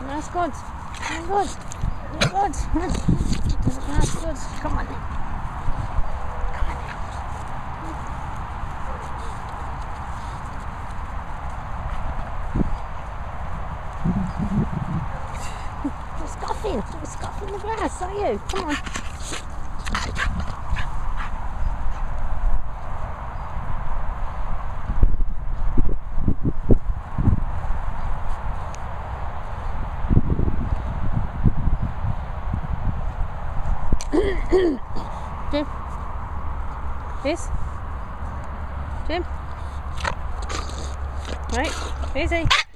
That's good. Very good. Very good. That's good. Come on. Come on. You're scoffing. You're scoffing the grass, are you? Come on. Jim. This. Jim. Right. Easy.